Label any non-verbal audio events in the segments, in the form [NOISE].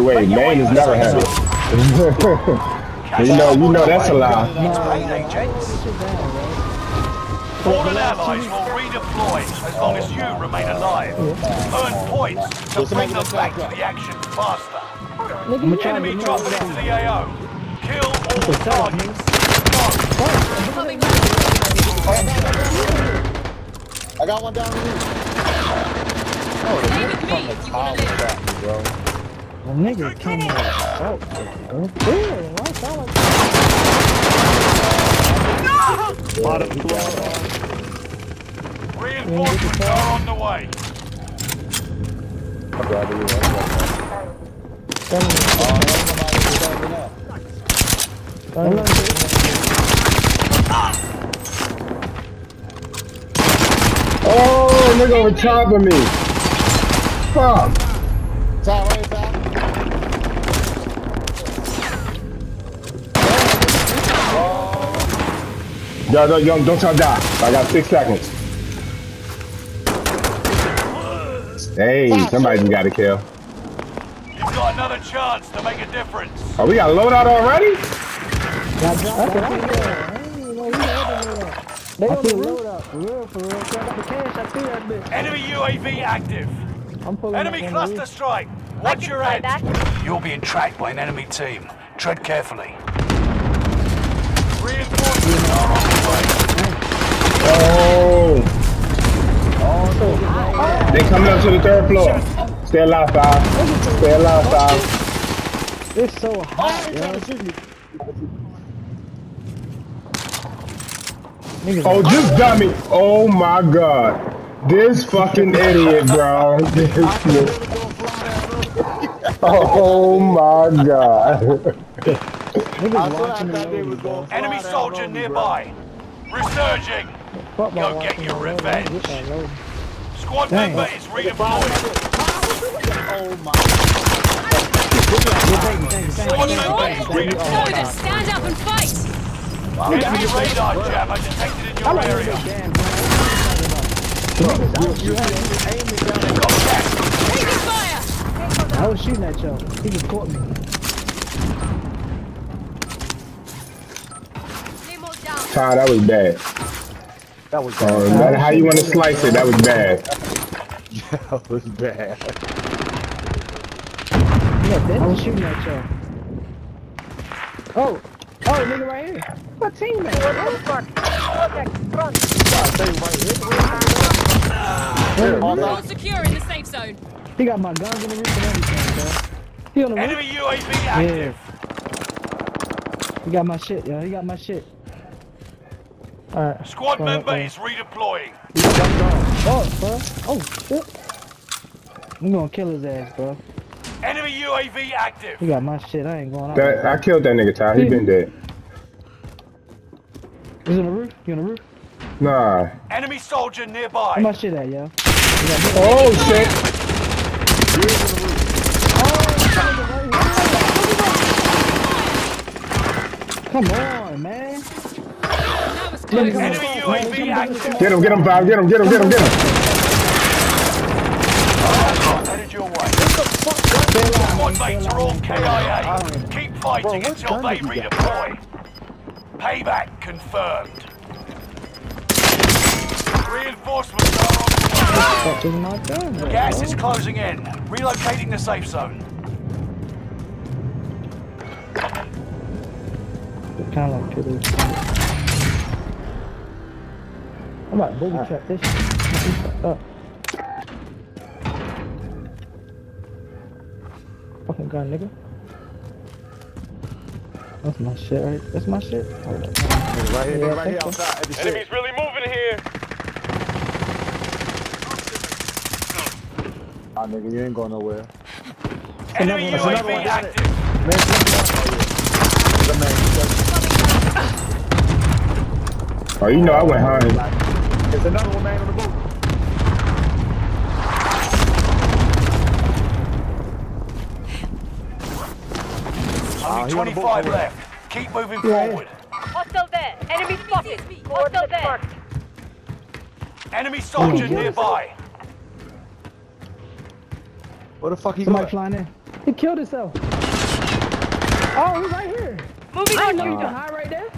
Wait, main is never heavy. [LAUGHS] you know, you know that's a lie. Payday, gents. Fallen allies will redeploy as long as you remain alive. Earn points to bring them back to the action faster. Enemy dropping into the AO. Kill all targets. I got one down to me. Stay with me if you want to bro. Well, nigga coming out. Oh, damn, why sound like Reinforcements are on the way. I'd rather you. I'd rather Don't let Oh, nigga over top of me. Fuck. Yo, yo, yo, don't y'all die. I got six seconds. Hey, somebody's got to kill. You've got another chance to make a difference. Oh, we got a loadout already? That's what I'm saying. I ain't even know you had the loadout. They on the load. For real, for real. Got the cash, I see that bitch. Enemy UAV active. I'm pulling Enemy up cluster strike. Watch your head. You're being tracked by an enemy team. Tread carefully. Reinforcements are on the way. Oh. They coming up to the third floor. Stay alive, five. Stay alive, five. It's so hot. Oh, this dummy. Oh my god. This fucking idiot, bro. [LAUGHS] This- [LAUGHS] oh my god. [LAUGHS] niggas I swear I watching thought they the was load, going bro. Enemy soldier nearby. Resurging. Go get your revenge. Get that load. Squad Dang. member is redeployed. Oh my. Thank you, thank you, Squad thank member is redeployed. Stand up and fight. Enemy radar jammer detected in your area. Damn, bro. You had to aim it down. Got gas. Taking fire. I was shooting at y'all. He just caught me. Nemo down. Ty, that was bad. That was Uh, no matter how you want to slice it, that was bad. [LAUGHS] That was bad. I was shooting at y'all. Oh, oh, nigga right here. My teammate. What the fuck? I tell you right here. All secure in the safe zone. He got my guns in the roof and everything, bro. He on the roof. Enemy UAV active. He got my shit, yo. He got my shit. Alright. Squad Go member ahead, is redeploying. He jumped off. Oh, bro. Oh, oh. shit. I'm gonna kill his ass, bro. Enemy UAV active. He got my shit. I ain't going out. That I killed that nigga, Ty. He been dead. He's on the roof. You on the roof? Nah. Enemy soldier Where nearby. my shit at, yo? Oh shit. Oh, Come on, man. Enemy UAV active. Get him, get him, five. Get him, get him, get him, get him. Headed your way. Squad mates are all KIA. Keep fighting Bro, until they did you get? redeploy. Payback confirmed. Reinforcements are on Fuck is my the way. Gas is closing in. Relocating the safe zone. Kind of like kill this. I'm about to trap this shit. He up. Fucking gun, nigga. That's my shit, right? That's my shit. Hold up. Right here, Yeah, right here think so. outside. At really moving here. Ah, nigga, you ain't going nowhere. Enemy There's another UAV one down active. Man, the man, Oh, you know I went hunting. There's another one man on the boat. Only ah, he on the boat 25 somewhere. left. Keep moving Yeah. forward. Hostile there. Enemy spotted. Hostile there. Enemy oh, soldier Oh, nearby. What the fuck he Somebody going? flying in. He killed himself. Oh, he's right here. Moving I on, didn't know you shooter. can hide right there.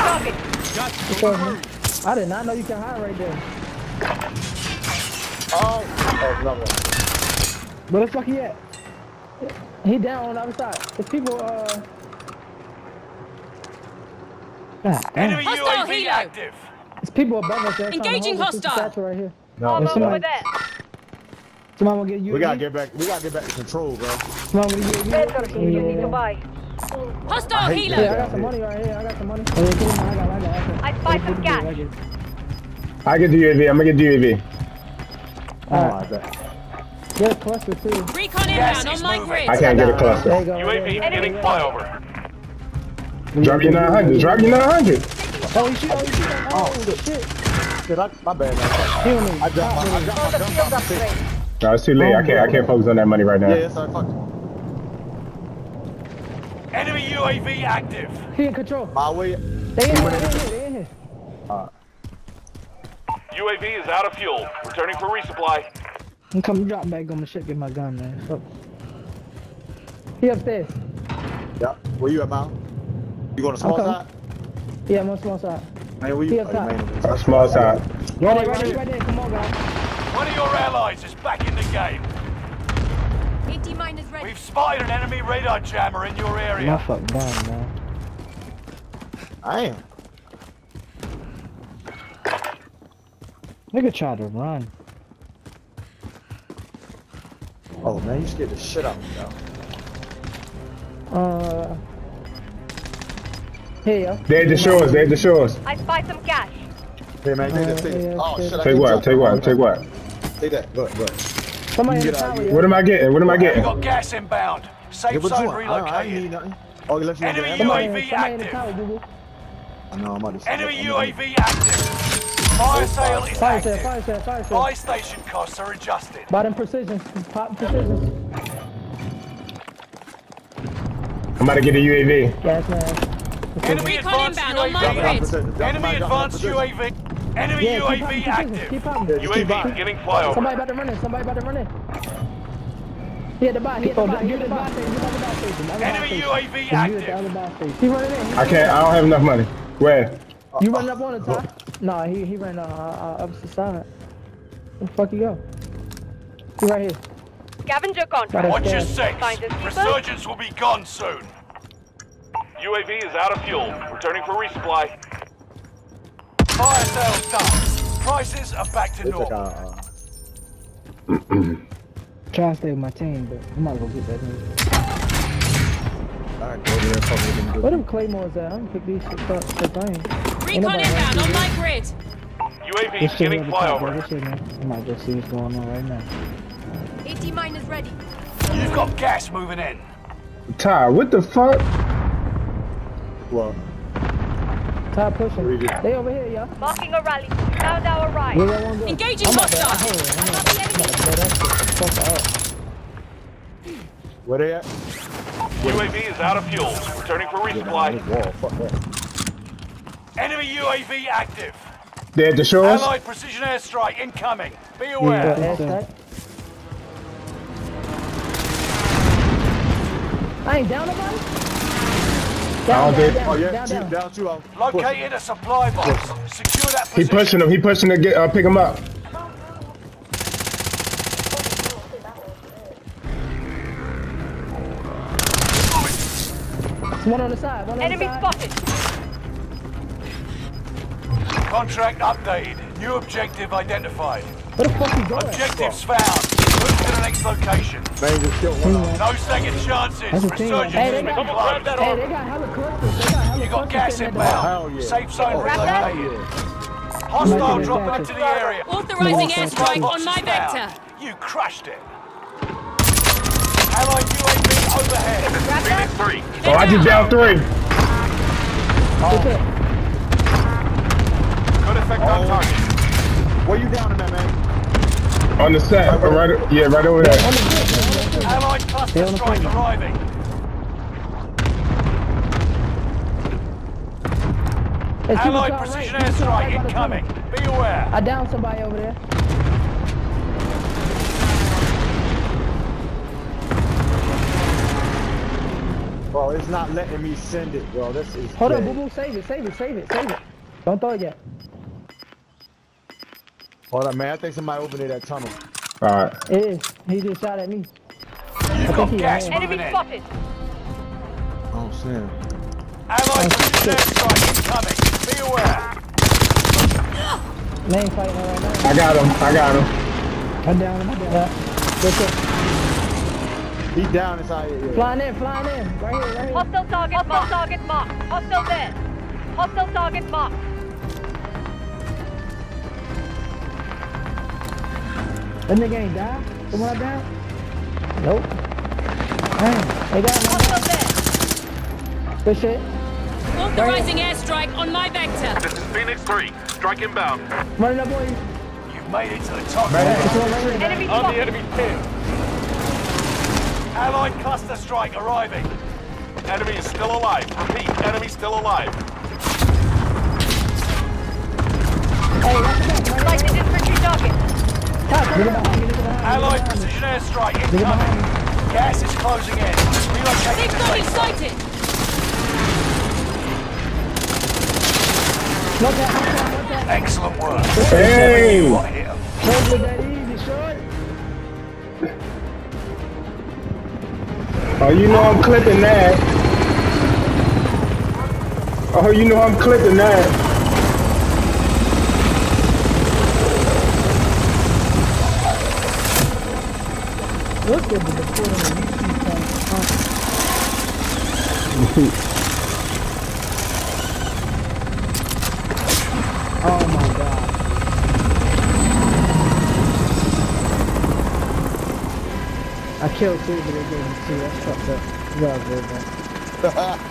Target. I did not know you can hide right there. Oh, oh, another one. Where the fuck he at? He down on the other side. There's people, uh... God. Enemy Hostile UAV helo. active. There's people above us. They're trying to Engaging hold us. There's a hostile. satchel right here. No, Armor There's somebody- over there. Somebody wanna get you. we gotta get back. We gotta get back to control, bro. Somebody wanna get you. Vendor you need to buy. Hostile hate Yeah, I healer. got some money right here. I got some money. Oh, yeah, give me mine. I got, I got, I got. I spy some gas. I get it. I get the UAV. I'm gonna get the UAV. Oh, Alright. I bet. A cluster too. Recon Gas inbound on is my grid. I can't get a cluster. go. UAV Yeah, beginning yeah, flyover. Drop you 900. Drop you 900. Oh, he shoot, oh, he shoot. Oh, oh. shit. Shit, I, my bad, man. He I dropped my, I dropped my gun field by mistake. upgrade. No, it's too late. I can't. I can't focus on that money right now. Yeah, it's alright, fuck it. Enemy UAV active. He in control. My way. They in here, they in here, they. UAV is out of fuel. Returning for resupply. I'm coming drop back on the ship, get my gun, man. Fuck. He upstairs. Yeah. Where you at, Mal? You going to small side? Yeah, I'm on small side. Man, where He you? up oh, top. you. Uh, small side. Right there, right there, right there. Come on, guys. One of your allies is back in the game. 80 miners ready. We've spotted an enemy radar jammer in your area. My area. fuck down, man. I am. Nigga tried to run. Oh man, you scared the shit out of me, though. Uh. Here, yo. They at the shores. They at the shores. I spy some cash. Hey man, take that, take yeah, that. Oh yeah. shit, I Take can't what? Take what? Take what? Take that. Go ahead, go ahead. Somebody in You the get out, tower, you- yo. What am I getting? What am I We getting? got gas inbound. Safe what you zone want? I, I relocated. Oh, unless you want to Enemy UAV somebody active. tower, I know, I'm about to Enemy I'm about to- UAV active. Fire sale is Fire sale, active. fire sale, fire sale. Buy station costs are adjusted. Buy them precision. Pop precision. I'm about to get a UAV. Gas mask. Enemy Recon advanced on my UAV. grid. Drop my Enemy gun, drop my advanced. UAV. Enemy Yeah, keep popping UAV precision. active. Keep popping. Yeah, just keep UAV buying. beginning flyover. Somebody about to run in. Somebody about to run in. He had the buy. He had the buy. He had the buy station. He had the buy station. the other buy Enemy. UAV He had the active. other buy station. He running in. I can't. I don't have enough money. Where? You running up on the top? Nah, he he ran uh, uh opposite side. Where the fuck you go? He right here. Scavenger Got contract. it. Watch your six. Find us, people. Resurgence will be gone soon. UAV is out of fuel. Returning for resupply. Fire sales done. Prices are back to normal. Trying to stay with my team, but I'm not gonna get that nigga. alright, go over there fuck with them. Where claymores at? I'm gonna pick these shit up. Recon inbound on my grid. UAV This shit beginning at the top, flyover. This shit, man. I might just see what's going on right now. 80 miners ready. You've got gas moving in. Ty, what the fuck? Well, Top pushing. Where you at? They over here, y'all. Marking a rally. Found our ride. Where y'all wanna go? Engaging I'm not there. hostile. Hold on, I'm not. I'm not there. That shit fuck her up. where they at? UAV is out of fuel. Returning for resupply. this fuck that. Enemy UAV active. They at the shores? Allied precision airstrike incoming. Be aware. ass tight. I ain't down nobody? I Down, don't down, think- down, Oh yeah, down, two, down. down two out. Located a supply box. Secure that He pushing him. He pushing to get uh, pick him up. One on the side, one on Enemy the side. spotted. Contract updated. New objective identified. Where the fuck you going? Objectives found. To the next location. Man, just one. No second chances. Resurgence Hey, has been. Hey, they got You got gas inbound. Yeah. Safe zone that. relocated. Hostile dropping into the area. Authorizing airstrike on my vector. You crushed it. Allied UAV overhead. Three. Oh, I just down three. Up? Good effect on target. Where you down in that, man? On the set, right, yeah, right over there. The Allied cluster the strike arriving. Allied precision right. airstrike incoming. Be aware. I downed somebody over there. Well, it's not letting me send it, bro. This is. Hold dead. on, boo boo, save it, save it, save it, save it. Don't throw it yet. Hold on, man. I think somebody opened it that tunnel. Alright. It is. He just shot at me. You've got he gas. Enemy spotted. Oh, Sam. Allied precision airstrike incoming. Be aware. Man ain't fighting right now. I got him. I got him. I'm down, I'm down. Good shit. He down inside here. Flying in, flying in. Right here, right here. Hostile target Hostile target marked. Hostile there. Hostile target marked. That nigga ain't down? The one up down? Nope. Damn, they got him. Hostile there. Good shit. Authorizing airstrike on my vector. This is Phoenix 3. Strike inbound. Running up on you. You've made it to the top. This one right. Enemy On the spotted. enemy's pin. Allied cluster strike arriving. Enemy is still alive. Repeat, enemy still alive. Hey, watch the back. Right Light the infantry target. Allied nigga behind me. precision airstrike Nigga behind incoming. Gas is closing in. Relocating They've got me sighted. Excellent work. Hey! You got here. Don't get that easy, short. Oh, you know I'm clipping that. Oh, you know I'm clipping that. Look at the recording on YouTube. Oh my god. I killed two, but they didn't see. That's fucked up. [LAUGHS]